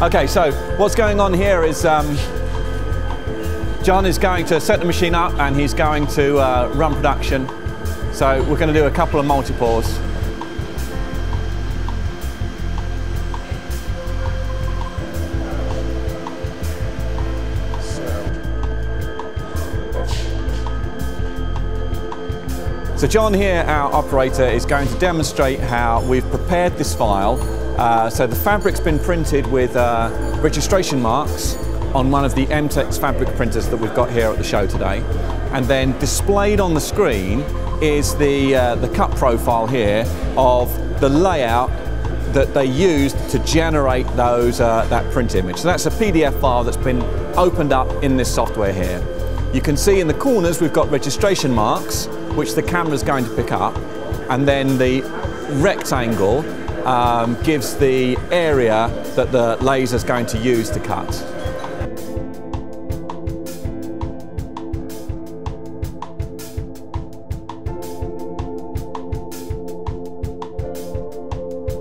Okay, so what's going on here is um, John is going to set the machine up and he's going to uh, run production. So we're going to do a couple of multi-pours. So John here, our operator, is going to demonstrate how we've prepared this file. Uh, so the fabric's been printed with uh, registration marks on one of the MTEX fabric printers that we've got here at the show today. And then displayed on the screen is the, uh, the cut profile here of the layout that they used to generate those, uh, that print image. So that's a PDF file that's been opened up in this software here. You can see in the corners we've got registration marks, which the camera is going to pick up, and then the rectangle um, gives the area that the laser is going to use to cut.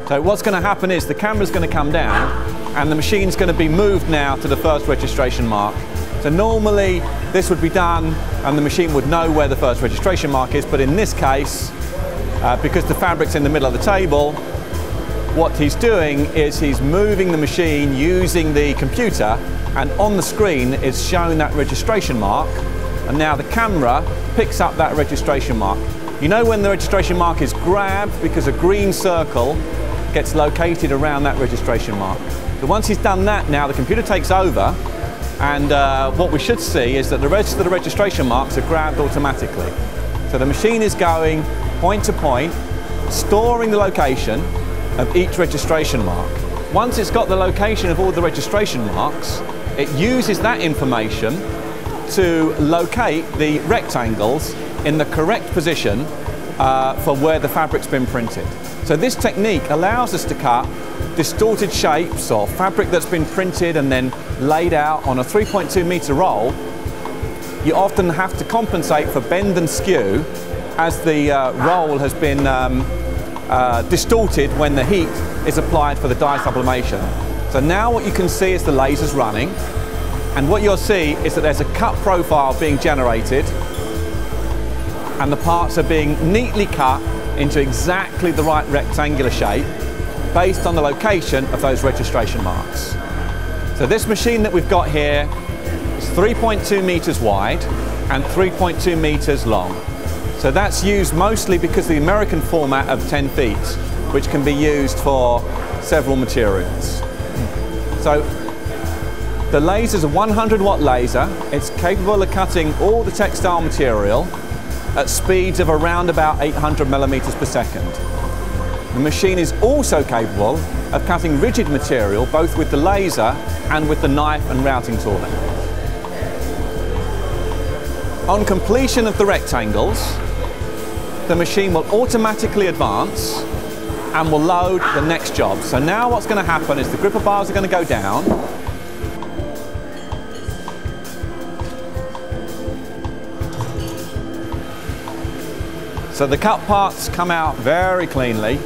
So what's going to happen is the camera's going to come down and the machine's going to be moved now to the first registration mark so normally this would be done and the machine would know where the first registration mark is, but in this case, uh, because the fabric's in the middle of the table, what he's doing is he's moving the machine using the computer and on the screen is showing that registration mark and now the camera picks up that registration mark. You know when the registration mark is grabbed because a green circle gets located around that registration mark. So once he's done that now the computer takes over and uh, what we should see is that the rest of the registration marks are grabbed automatically. So the machine is going point to point, storing the location of each registration mark. Once it's got the location of all the registration marks, it uses that information to locate the rectangles in the correct position uh, for where the fabric's been printed. So this technique allows us to cut distorted shapes or fabric that's been printed and then laid out on a 3.2 meter roll, you often have to compensate for bend and skew as the uh, roll has been um, uh, distorted when the heat is applied for the dye sublimation. So now what you can see is the lasers running and what you'll see is that there's a cut profile being generated and the parts are being neatly cut into exactly the right rectangular shape based on the location of those registration marks. So this machine that we've got here is 3.2 meters wide and 3.2 meters long. So that's used mostly because the American format of 10 feet, which can be used for several materials. So the laser is a 100 watt laser. It's capable of cutting all the textile material at speeds of around about 800 millimeters per second. The machine is also capable of cutting rigid material both with the laser and with the knife and routing tooling. On completion of the rectangles, the machine will automatically advance and will load the next job. So now what's going to happen is the gripper bars are going to go down So the cut parts come out very cleanly